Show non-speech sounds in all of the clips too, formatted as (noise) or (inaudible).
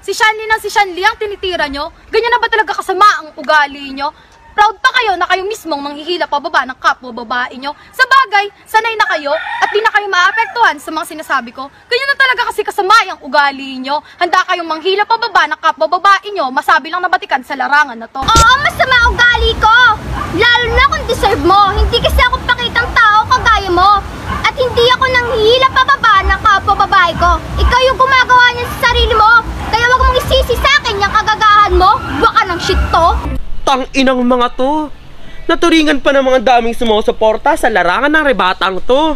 Si Shanli ng si Shanli ang tinitira nyo? Ganyan na ba talaga kasama ang ugali nyo? Proud pa kayo na kayo mismong manghihila pababa ng kapwa babae nyo. Sa bagay, sanay na kayo at di na kayo maapektuhan sa mga sinasabi ko. Ganyan na talaga kasi kasama ang ugali nyo. Handa kayong manghila pababa ng kapwa babae nyo, masabi lang nabatikan sa larangan na to. Oo, masama ugali ko! Lalo na kung deserve mo. Hindi kasi ako pakitang tao kagaya mo. At hindi ako nanghihila pababa ng kapwa babae ko. Ikaw yung gumagawa niyan sa sarili mo. Kaya wag mong isisi sa akin yung kagagahan mo. Baka ng shit to. Tang inang mga to. Naturingan pa ng mga daming sumusuporta sa larangan ng rebatang to.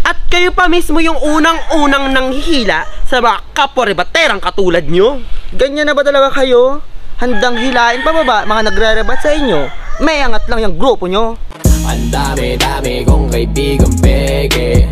At kayo pa mismo yung unang-unang nanghihila sa mga kapwa-rebaterang katulad nyo. Ganyan na ba talaga kayo? Handang hilain pa ba ba mga nagre-rebat sa inyo? May angat lang yung grupo nyo. Ang dami-dami kong kaibigang peke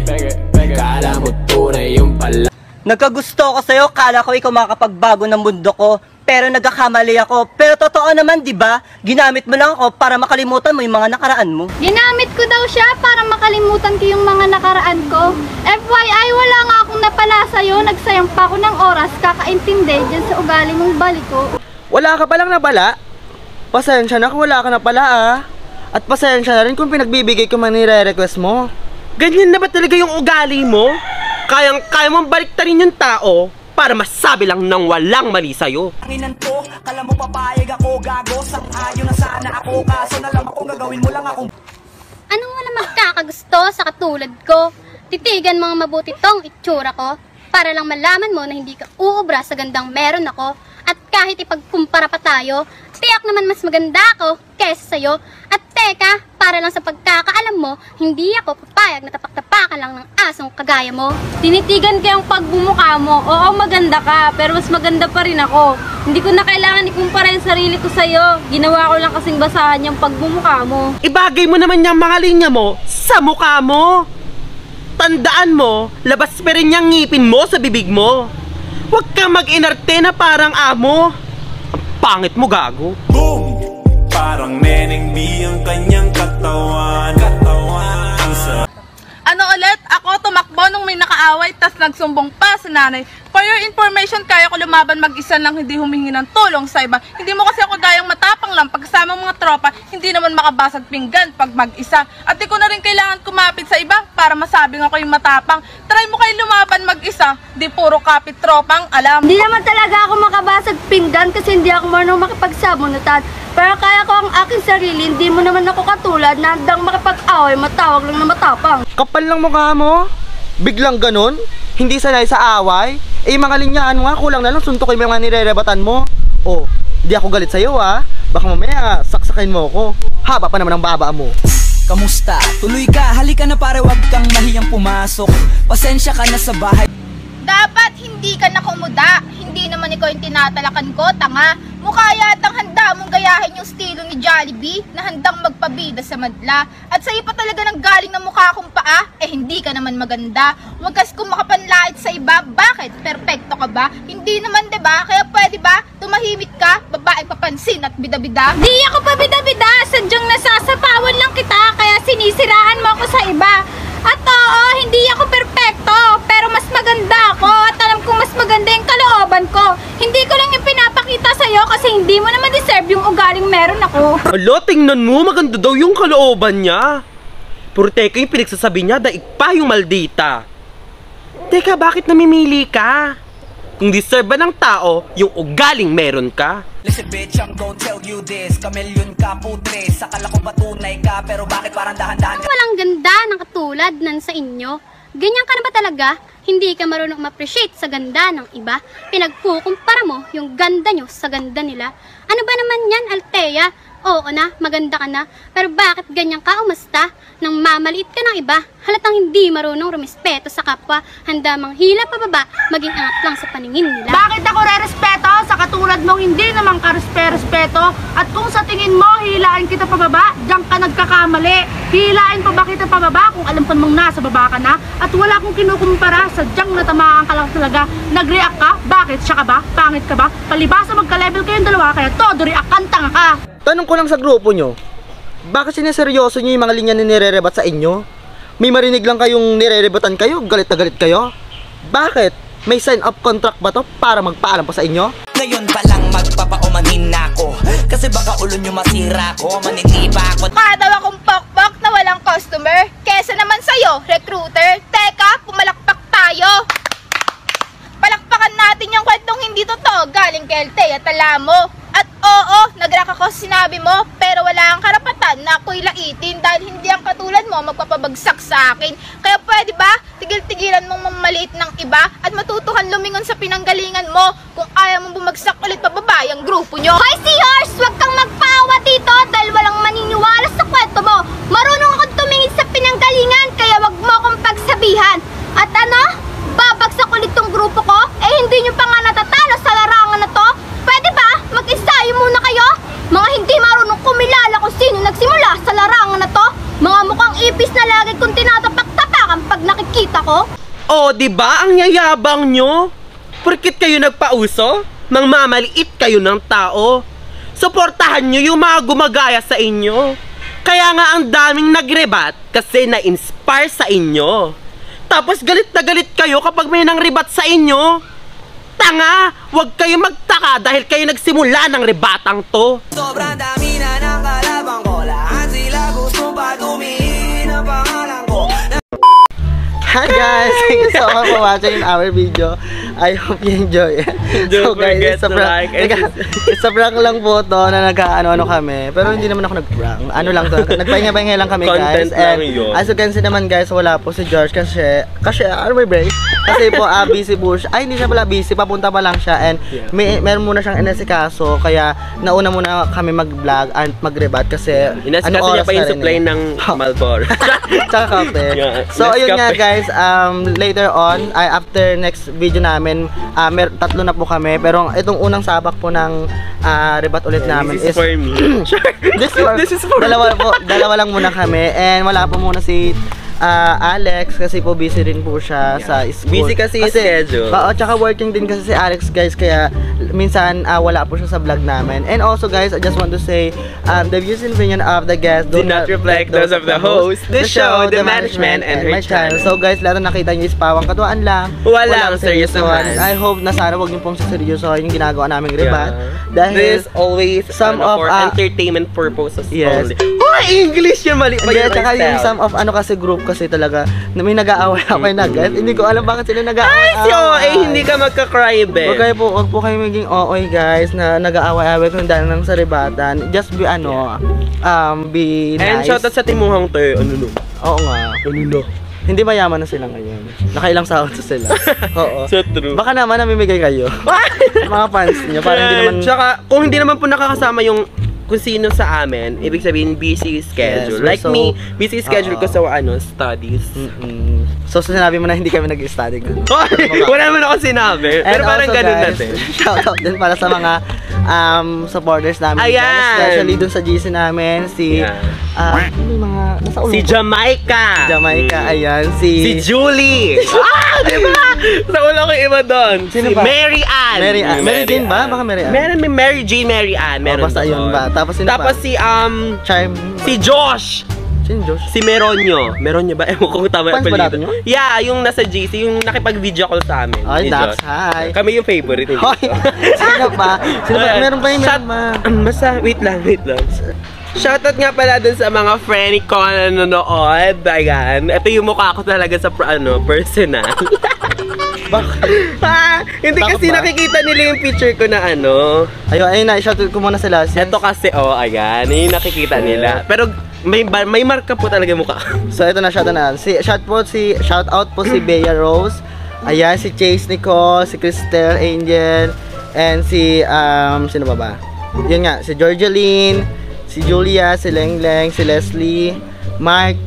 Kala mo tunay yung pala Nagkagusto ko sa'yo, kala ko ikaw makakapagbago ng mundo ko. Pero nagkakamali ako. Pero totoo naman, di ba? Ginamit mo lang ako para makalimutan mo yung mga nakaraan mo. Ginamit ko daw siya para makalimutan ko yung mga nakaraan ko. FYI, wala nga akong napala sa'yo. Nagsayang pa ako ng oras kakaintindi dyan sa ugali mong balik ko. Wala ka palang nabala? Pasensya na kung wala ka na pala ah. At pasensya na rin kung pinagbibigay ko man nire-request mo. Ganyan na ba talaga yung ugali mo? Kayang kaya mong baliktarin yung tao para masabi lang ng walang mali sa'yo. Tanginan ko, kala mo papayag ako gago Sang ayo na sana ako Kaso na lang ako gagawin mo lang akong Anong wala magkakagusto sa katulad ko? Titigan mga mabuti tong itsura ko para lang malaman mo na hindi ka uubra sa gandang meron ako at kahit ipagkumpara pa tayo, tiyak naman mas maganda ako kesa sa'yo. At teka, para lang sa pagkakaalam mo, hindi ako papayag na tapak-tapakan lang ng asong kagaya mo. Tinitigan ko yung pagbumukha mo. Oo, maganda ka, pero mas maganda pa rin ako. Hindi ko na kailangan ikumpara yung sarili ko sa'yo. Ginawa ko lang kasing basahan yung pagbumukha mo. Ibagay mo naman yung mga linya mo sa mukha mo. Tandaan mo, labas pa rin yung ngipin mo sa bibig mo. Huwag kang mag-inarte na parang amo. Ang pangit mo, gago. Boom! Parang neneng B ang kanyang katawan Katawan Ano ulit? Ako tumakbo nung may nakaaway tas nagsumbong pa sa nanay. For your information, kaya ko lumaban mag-isa lang hindi humingi ng tulong sa iba. Hindi mo kasi ako gayang matapang lang pagkasama mga tropa, hindi naman makabasag pinggan pag mag-isa. At di ko na rin kailangan kumapit sa iba para masabing ako yung matapang. Try mo kayo lumaban mag-isa, di puro kapit tropang alam. Hindi naman talaga ako makabasag pinggan kasi hindi ako marunong makipagsabunutan. Pero kaya ko ang aking sarili, hindi mo naman ako katulad na handang makipag-away, matawag lang na matapang. Kapal lang mukha mo. Biglang ganun. Hindi sanay sa away. Eh, mga linyaan mo nga, kulang na lang suntok yung mga nirerebatan mo. Oh, di ako galit sa'yo ah. Baka mamaya saksakin mo ako. Haba pa naman ang baba mo. Kamusta? Tuloy ka, halika na pare wag kang mahiyang pumasok Pasensya ka na sa bahay Dapat hindi ka na kumuda. Hindi naman ikaw yung tinatalakan ko, tanga. Mukha yatang handa mong gayahin yung estilo ni Jollibee na handang magpabida sa madla. At sa'yo pa talaga nang galing ng mukha kong paa, eh hindi ka naman maganda. Huwag kasi kung makapanlait sa iba, bakit? Perpekto ka ba? Hindi naman, ba? Kaya pwede ba? Tumahimik ka, babae papansin at bida-bida. Di ako pa bida-bida, sadyang nasasapawan lang kita, kaya sinisiraan mo ako sa iba. At oo, hindi ako perpekto, pero mas maganda ako at alam kong mas maganda yung kalooban ko. Hindi ko lang yung pinapakita sa'yo kasi hindi mo naman deserve yung ugaling meron ako. Alo, tingnan mo, maganda daw yung kalooban niya. Puro teka yung pinagsasabi niya, daig pa yung maldita. Teka, bakit namimili ka? Kung deserve ba ng tao, yung ugaling meron ka? Listen bitch, I'm gon' tell you this Kamilyon ka putre, sakala ko patunay ka Pero bakit parang dahan-dahan ka Walang ganda katulad nan sa inyo. Ganyan ka na ba talaga? Hindi ka marunong ma-appreciate sa ganda ng iba. Pinagkukumpara mo yung ganda nyo sa ganda nila. Ano ba naman yan, Althea? Oo na, maganda ka na. Pero bakit ganyan ka umasta? Nang mamaliit ka ng iba, halatang hindi marunong rumispeto sa kapwa, handa mang hila pababa, maging angat lang sa paningin nila. Bakit ako re-respeto sa katulad mong hindi naman ka respeto At kung sa tingin mo, hilain kita pababa, diyan ka nagkakamali. Hilain pa ba kita pababa kung alam pa mong nasa baba ka na? At wala kong kinukumpara, sadyang natamaan ka lang talaga. Nag-react ka? Bakit? Siya ka ba? Pangit ka ba? Palibasa magka-level kayong dalawa, kaya todo react kang tanga ka. Tanong ko lang sa grupo nyo, bakit sineseryoso nyo yung mga linya na nirerebat sa inyo? May marinig lang kayong nirerebatan kayo, galit na galit kayo? Bakit? May sign of contract ba to para magpaalam po sa inyo? Ngayon pa lang magpapaumanhin na ako Kasi baka ulo nyo masira ko Maninipa ako Mukha daw akong pokpok na walang customer. Kesa naman sa'yo, recruiter. Teka, pumalakpak tayo. Palakpakan natin yung kwentong hindi totoo galing kay Althea Talamo. At oo, nagrak ako sinabi mo, pero wala kang karapatan na ako'y laitin dahil hindi ang katulad mo magpapabagsak sa akin. Kaya pwede ba, tigil-tigilan mong mamaliit ng iba at matutuhan lumingon sa pinanggalingan mo kung ayaw mong bumagsak ulit pababa yung grupo nyo. Hoy, Seahorse! Huwag kang magpaawa dito dahil walang maniniwala sa kwento mo. Marunong akong tumingin sa pinanggalingan kaya wag mo akong pagsabihan. At ano? Babagsak ulit tong grupo ko? Eh hindi nyo pa nga natatalo sa larangan na to? Pwede ba? Mag-ensayo muna kayo? Mga hindi marunong kumilala kung sino nagsimula sa larangan na to? Mga mukhang ipis na lagi kong tinatapak-tapakan pag nakikita ko? Oh, di ba ang yayabang nyo? Porkit kayo nagpauso, nang mamaliit kayo ng tao. Suportahan nyo yung mga gumagaya sa inyo. Kaya nga ang daming nagrebat kasi na-inspire sa inyo. Tapos galit na galit kayo kapag may nangrebat sa inyo. Tanga! Huwag kayo magtaka dahil kayo nagsimula ng rebatang to. Sobrang dami na ng Hi guys! Thank you so much for watching our video. I hope you enjoy it. Don't forget to prank, like and- Teka, it's a prank lang po to na nag-ano-ano kami. Pero hindi naman ako nag-prank. Ano lang to. Nagpahinga-pahinga lang kami guys. Content lang yun. as you can see naman guys, wala po si George kasi, kasi ano may break? Kasi po ah, busy po siya. Ay, hindi siya pala busy. Papunta pa lang siya. And Yeah. may, meron muna siyang inesikaso. Kaya nauna muna kami mag-vlog and mag-rebat kasi Inasikaso ano niya pa yung supply eh. ng (laughs) Malboro. Tsaka kape. Yeah, so, ayun nga guys, um, later on, ay after next video namin, ah, mer tatlo na po kami. Pero itong unang sabak po ng ah, rebat ulit namin This is for me. (laughs) Sure. this, (laughs) for, This is for dalawa po, dalawa lang muna kami. And wala po muna si ah, Alex kasi po busy rin po siya sa school. Busy kasi yung schedule. Oo, tsaka working din kasi si Alex guys kaya minsan ah, wala po siya sa vlog namin. And also guys, I just want to say um, the views and opinion of the guests Do not reflect those of the host, the show, the management, and her my channel. channel. So guys, lahat na nakita niyo is pawang katuwaan lang. Walang seryosohan. I hope na sana wag niyo pong seryosohin yung ginagawa naming rebat. Yeah. Dahil This always some ano, of, for ah, entertainment purposes Yes. only. Oh, English yung mali pa yung tsaka yung some of ano kasi group kasi talaga na may nag-aaway-away na guys. Hindi ko alam bakit sila nag-aaway. Ay, si OA, hindi ka magka-cry, be. Huwag kayo po, huwag po kayo maging OA guys na nag-aaway-away kung dahil ng saribatan. Just be ano, um, be And nice. shoutout sa timuhang to, eh. ano no? Oo nga. Ano no? Hindi mayaman na sila ngayon. Nakailang sahod na sila. (laughs) Oo. So true. Baka naman namimigay kayo. mga fans niyo. Parang hindi naman... Tsaka, kung hindi naman po nakakasama yung kung sino sa amin, ibig sabihin busy schedule. Yes, like so- me, busy schedule ko Oo. sa ano, studies. Mm-mm. So, sinabi mo na hindi kami nag-study. (laughs) Wala naman ako sinabi. Pero And parang also, ganun guys, natin. (laughs) Shoutout din para sa mga um, supporters namin. Ayan! dyan, Especially dun sa GC namin, si... Yeah. yung mga... Nasa ulo Si ko? Jamaica. Jamaica, Mm. ayan. Si... Si Julie. (laughs) ah, di ba? Sa ulo ko iba doon. Sino si ba? Mary Ann. Mary Ann. Mary Jane ba? Baka Mary Ann. Meron may Mary Jane, Mary Ann. Oh, Meron basta doon. yun ba? Tapos sino Tapos pa? si, um, Charm... si Josh. Sino Josh? Si Meronyo. Meronyo ba? (laughs) Ewan ko kung tama Fans ba natin yun? Yeah, yung nasa GC, yung nakipag-video call sa amin. Ay, ni Dax, hi. Kami yung favorite. hindi Hoy! ko. Sino pa? Sino? Ayan. Meron pa yun, meron pa. Basta, wait lang, wait lang. Shoutout nga pala dun sa mga friend ko na nanonood. Ayan. Ito yung mukha ko talaga sa ano, personal. (laughs) Bakit? ha? Hindi Bakit kasi ba? nakikita nila yung picture ko na ano. Ayun, ayun na. Shoutout ko muna sila. Since- Ito kasi, oh, ayan. Yung nakikita nila. Pero may may marka po talaga yung mukha. (laughs) So ito na shout na. Si shout po si shout out po si Bea Rose. Ayan si Chase Nicole, si Cristel Angel and si um sino ba ba? Yun nga, si Georgeline, si Julia, si Lengleng, si Leslie, Mark,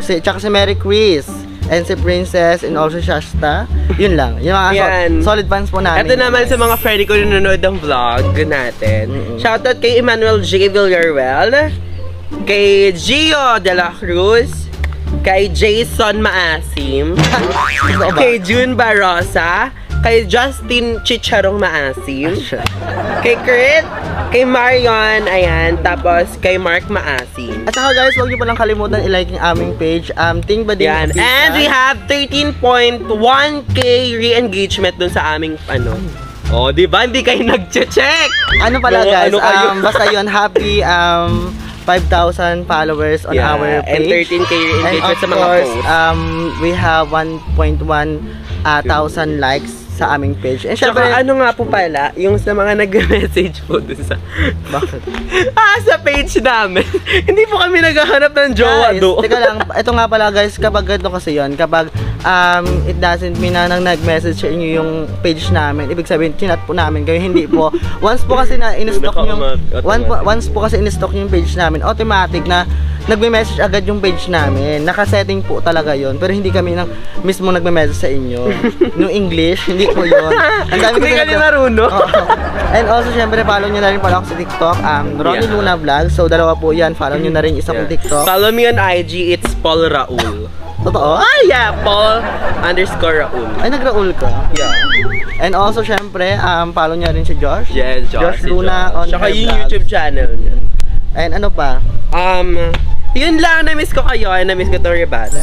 si tsaka si Mary Chris and si Princess and also Shasta. Yun lang. Yung mga so- Yan. solid fans po namin. Ito naman sa mga friend ko na nanonood ng vlog natin. Mm-mm. Shoutout kay Emmanuel J. Villaruel, kay Gio De La Cruz, kay Jason Maasim, (laughs) kay June Barosa, kay Justin Chicharong Maasim, kay Kurt Kay Marion, ayan. Tapos kay Mark Maasin. At saka guys, huwag niyo palang kalimutan i-like yung aming page. Um, Ting Bading Yan. And we have 13.1k re-engagement dun sa aming ano. Oh, di ba? Hindi kayo nag-check. Ano pala Mga guys, ano kayo? um, basta yun, happy um, 5,000 followers on Yeah, our and page. 13K And engagement of sa mga course, posts. um, we have 1.1 uh, thousand likes sa aming page. And syempre, ano nga po pala, yung sa mga nag-message po dun sa... Bakit? (laughs) ah, sa page namin. (laughs) Hindi po kami naghahanap ng jowa guys, doon. teka lang, ito nga pala guys, kapag ganito kasi yon kapag um, it doesn't mean na nang nag-message sa inyo yung page namin, ibig sabihin, chinat po namin kayo, hindi po. (laughs) Once po kasi na in-stock yung, one po, once po kasi in-stock yung page namin, automatic na nagme-message agad yung page namin. Naka-setting po talaga yon pero hindi kami nang mismo nagme-message sa inyo. (laughs) Yung English, hindi po yon Ang dami Hindi kasi marunong. Oo. And also, syempre, follow nyo na rin pala ako sa TikTok, um, Ronnie Yeah. Luna Vlog. So, dalawa po yan. Follow nyo na rin isa kong TikTok. Follow me on IG, it's Paul Raul. Totoo? Ah, yeah, Paul underscore Raul. Ay, nag-raul ka. Yeah. And also, syempre, um, follow nyo rin si Josh. Yes, Josh. Josh si Luna Josh. on Tsaka her yung vlogs. YouTube channel niya. And ano pa? Um, yun lang, na-miss ko kayo, and na-miss ko to Rebata.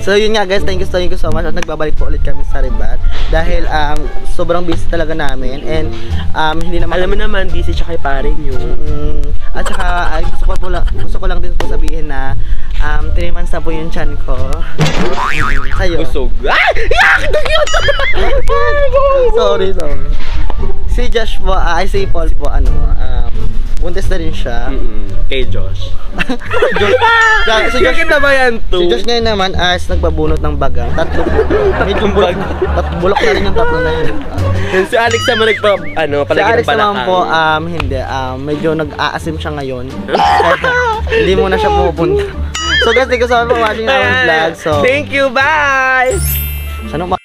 So, yun nga guys, thank you, thank you so much. At nagbabalik po ulit kami sa Ribat. Dahil um, sobrang busy talaga namin. And um, hindi naman... Alam mo naman, busy siya kay pare niyo. Mm, at saka, ay, gusto ko, po lang, gusto ko lang din po sabihin na um, 3 months na po yung chan ko. Sa'yo. Busog. Ah! Yak! (laughs) sorry, sorry. Si Josh po, ah, ay si Paul po, ano, um, buntis na rin siya. Mm-mm. Kay Josh. (laughs) Josh, si Josh, na ba yan to? si Josh ngayon naman as nagbabunot ng bagang. Tatlo po. Medyo bulok, tat, bulok na rin yung tatlo na yun. Yung si Alex naman nagpa, ano, Si palagi Alex ng naman po, um, hindi. Um, medyo nag-aasim siya ngayon. Kaya (laughs) hindi muna siya pupunta. So guys, thank you so much for watching our vlog. So, Thank you, bye! sana